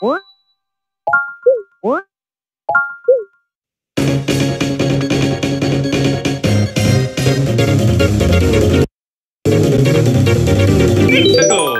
어? 어? 닌텐도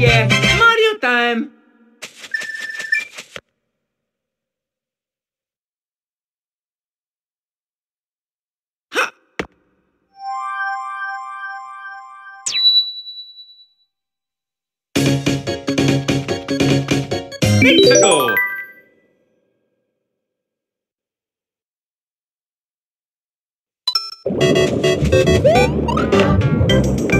yeah, Mario time! Ha! Go! Yeah!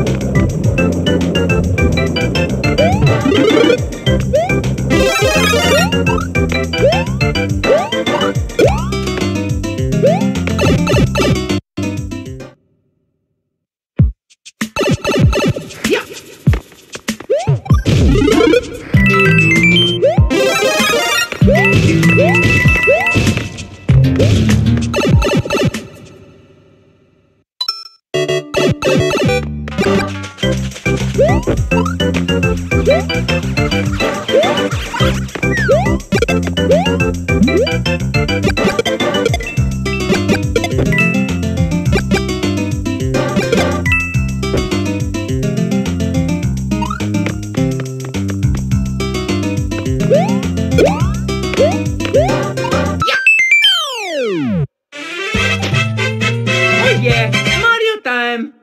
Yeah, Mario time!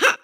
Ha!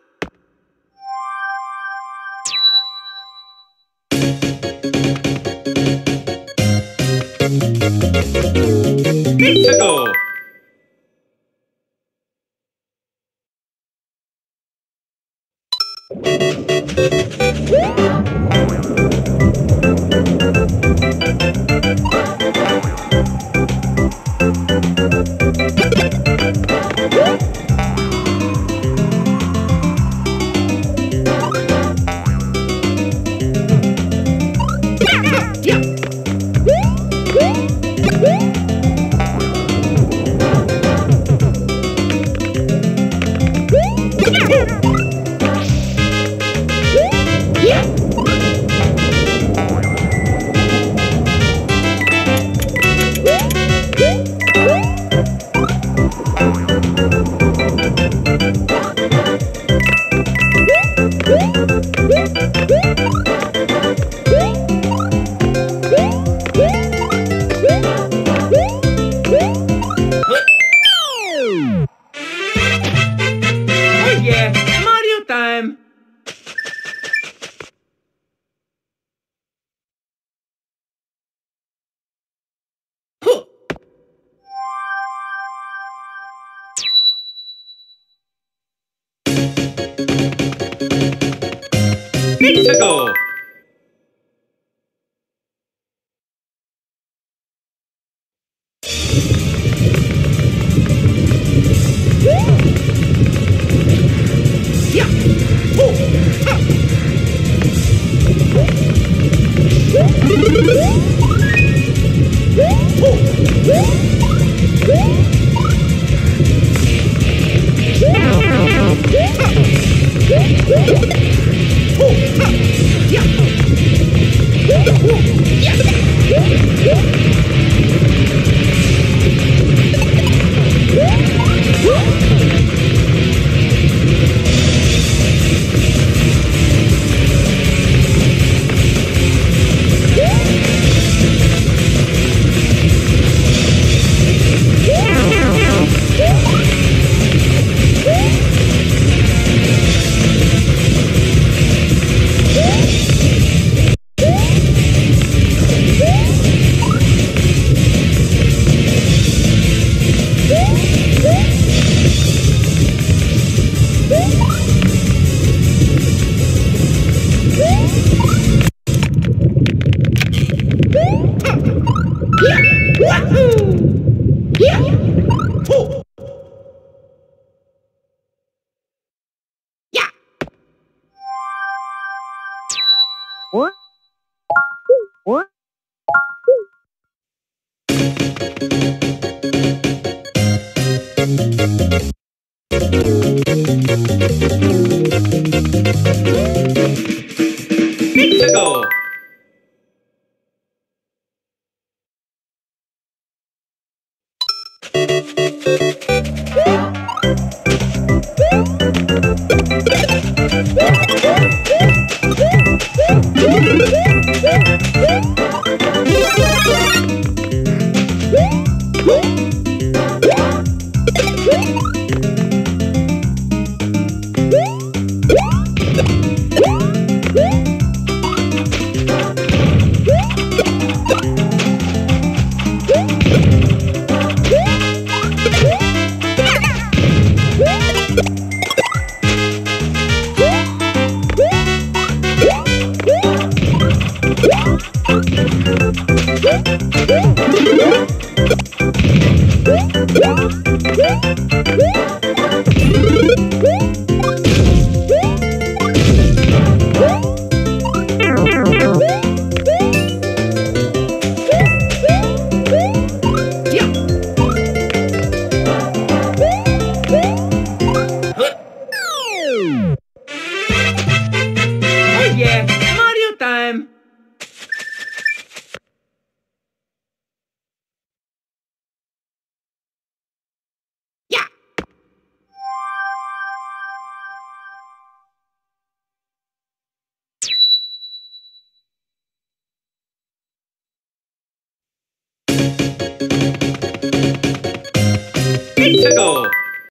What? What?